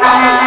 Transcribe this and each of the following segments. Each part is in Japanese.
Amen.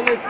in this